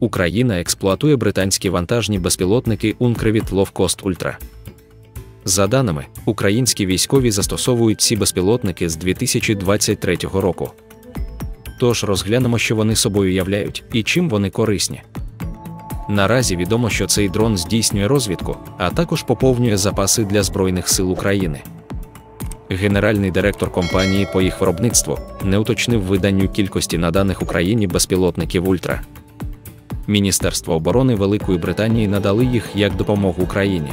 Україна експлуатує британські вантажні безпілотники Low Cost Ultra. За даними, українські військові застосовують ці безпілотники з 2023 року. Тож розглянемо, що вони собою являють і чим вони корисні. Наразі відомо, що цей дрон здійснює розвідку, а також поповнює запаси для Збройних сил України. Генеральний директор компанії по їх виробництву не уточнив виданню кількості наданих Україні безпілотників Ультра. Міністерство оборони Великої Британії надали їх як допомогу Україні.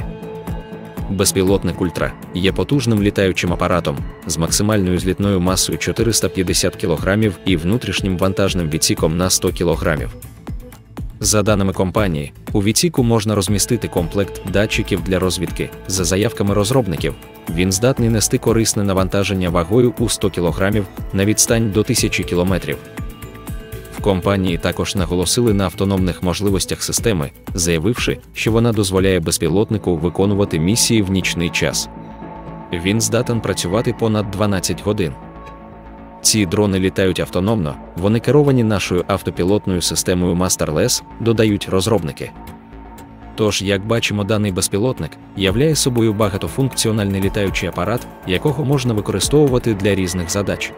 Безпілотник Ультра є потужним літаючим апаратом з максимальною злітною масою 450 кг і внутрішнім вантажним відсіком на 100 кг. За даними компанії, у відсіку можна розмістити комплект датчиків для розвідки. За заявками розробників, він здатний нести корисне навантаження вагою у 100 кг на відстань до 1000 км. В компанії також наголосили на автономних можливостях системи, заявивши, що вона дозволяє безпілотнику виконувати місії в нічний час. Він здатен працювати понад 12 годин. Ці дрони літають автономно, вони керовані нашою автопілотною системою Masterless, додають розробники. Тож, як бачимо, даний безпілотник являє собою багатофункціональний літаючий апарат, якого можна використовувати для різних задач.